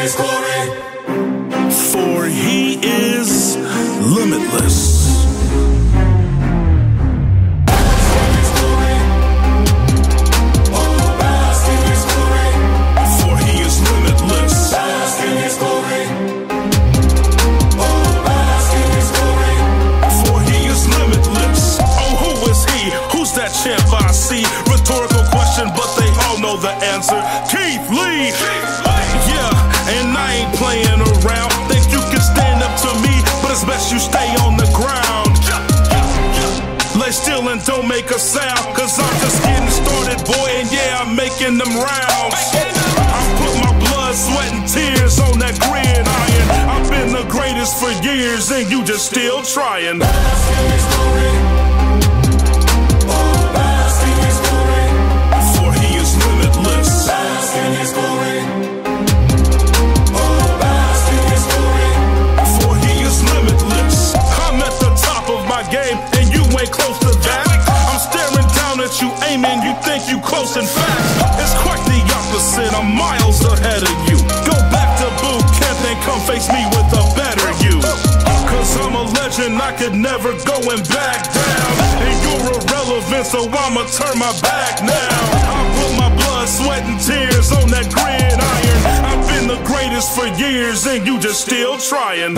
his glory. For he is limitless. For he is limitless. For he is limitless. Oh, who is he? Who's that champ I see? Rhetorical question, but they all know the answer. Keith Lee. Best you stay on the ground. Lay still and don't make a sound, cause I'm just getting started, boy, and yeah, I'm making them rounds. I put my blood, sweat, and tears on that gridiron. I've been the greatest for years, and you just still trying. For he is limitless. For staring down at you, aiming, you think you close in fact. It's quite the opposite, I'm miles ahead of you. Go back to boot camp and come face me with a better you. Cause I'm a legend, I could never go and back down. And you're irrelevant, so I'ma turn my back now. I put my blood, sweat, and tears on that gridiron. I've been the greatest for years, and you just still trying.